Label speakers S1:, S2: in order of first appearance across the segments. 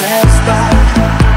S1: satisfied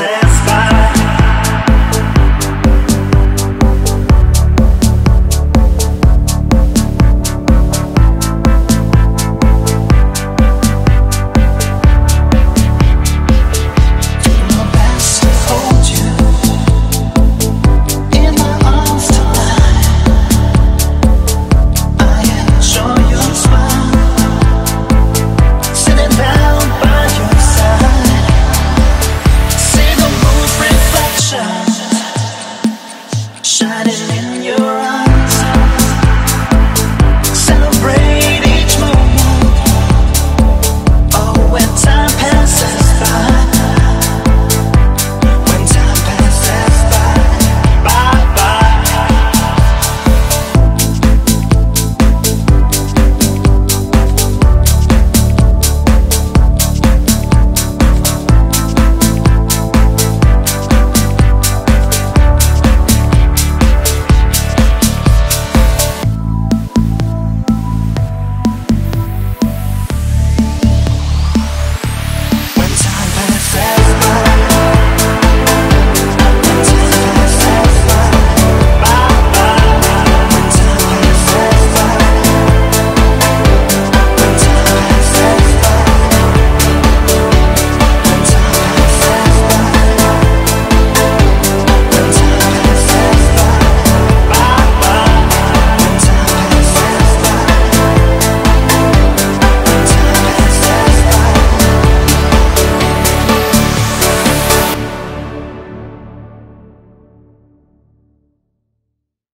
S1: myself